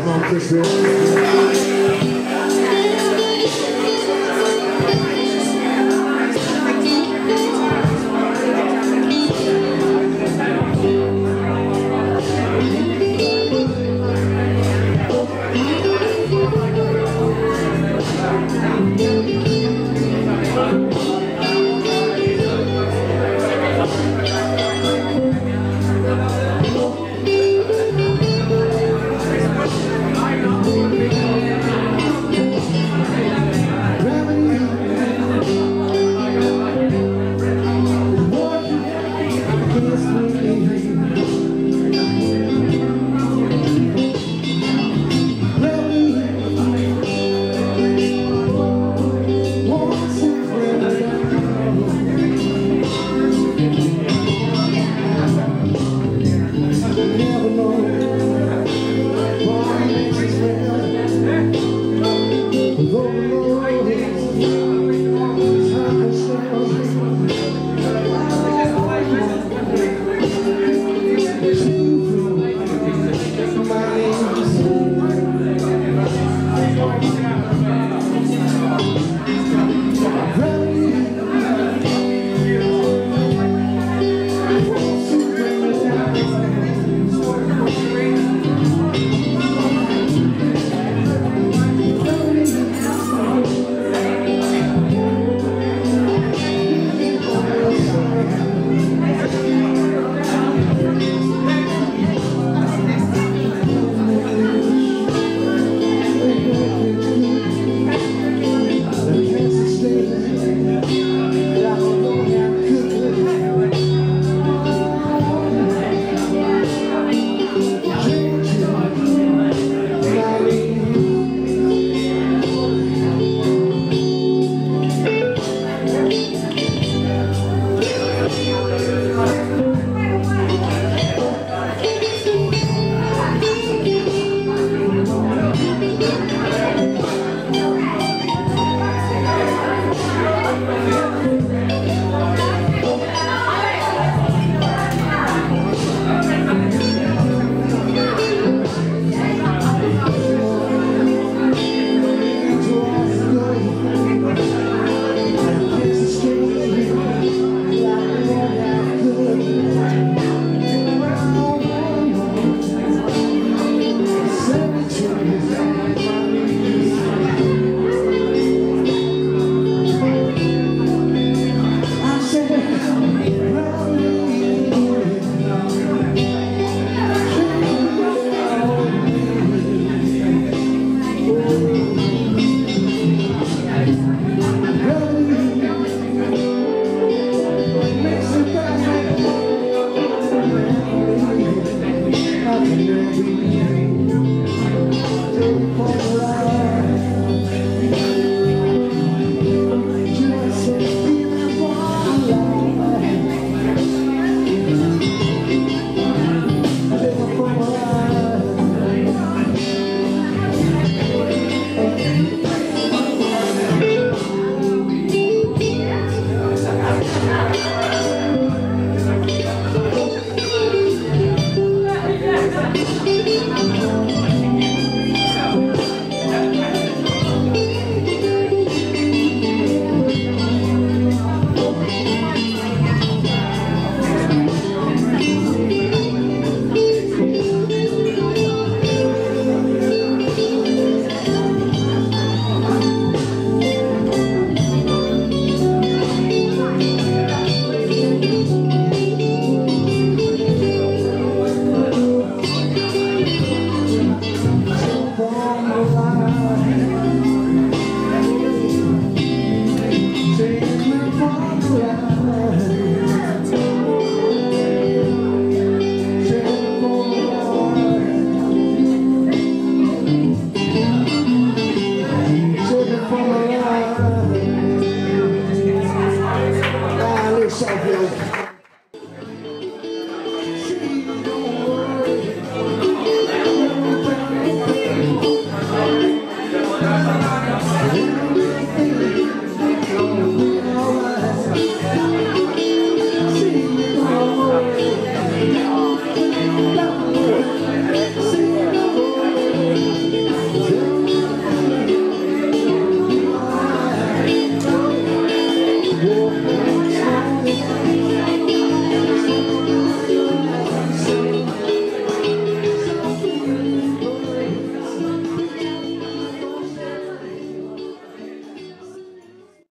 Come on, Christmas Real.